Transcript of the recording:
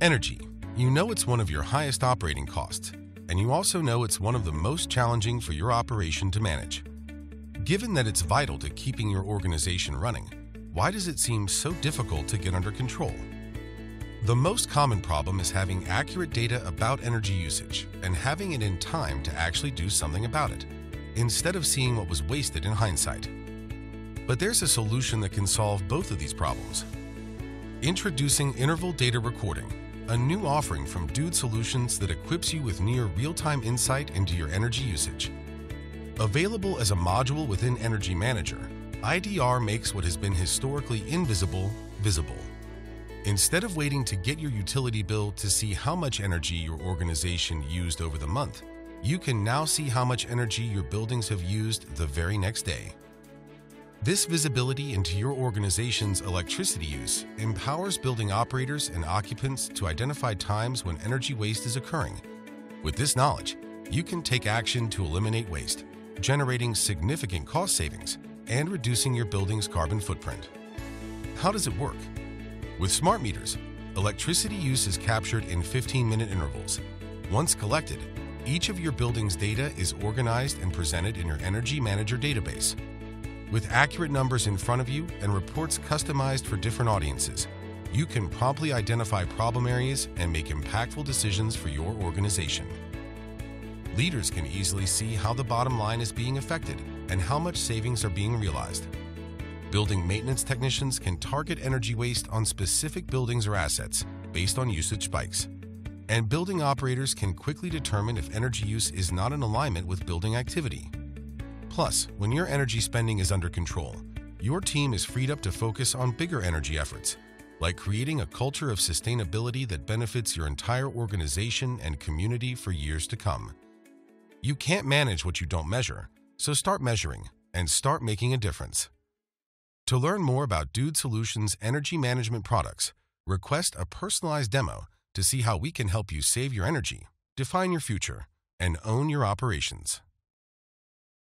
Energy. You know it's one of your highest operating costs, and you also know it's one of the most challenging for your operation to manage. Given that it's vital to keeping your organization running, why does it seem so difficult to get under control? The most common problem is having accurate data about energy usage and having it in time to actually do something about it, instead of seeing what was wasted in hindsight. But there's a solution that can solve both of these problems. Introducing Interval Data Recording, a new offering from Dude Solutions that equips you with near real-time insight into your energy usage. Available as a module within Energy Manager, IDR makes what has been historically invisible visible. Instead of waiting to get your utility bill to see how much energy your organization used over the month, you can now see how much energy your buildings have used the very next day. This visibility into your organization's electricity use empowers building operators and occupants to identify times when energy waste is occurring. With this knowledge, you can take action to eliminate waste, generating significant cost savings and reducing your building's carbon footprint. How does it work? With smart meters, electricity use is captured in 15-minute intervals. Once collected, each of your building's data is organized and presented in your Energy Manager database. With accurate numbers in front of you and reports customized for different audiences, you can promptly identify problem areas and make impactful decisions for your organization. Leaders can easily see how the bottom line is being affected and how much savings are being realized. Building maintenance technicians can target energy waste on specific buildings or assets based on usage spikes. And building operators can quickly determine if energy use is not in alignment with building activity. Plus, when your energy spending is under control, your team is freed up to focus on bigger energy efforts, like creating a culture of sustainability that benefits your entire organization and community for years to come. You can't manage what you don't measure, so start measuring and start making a difference. To learn more about Dude Solutions energy management products, request a personalized demo to see how we can help you save your energy, define your future, and own your operations.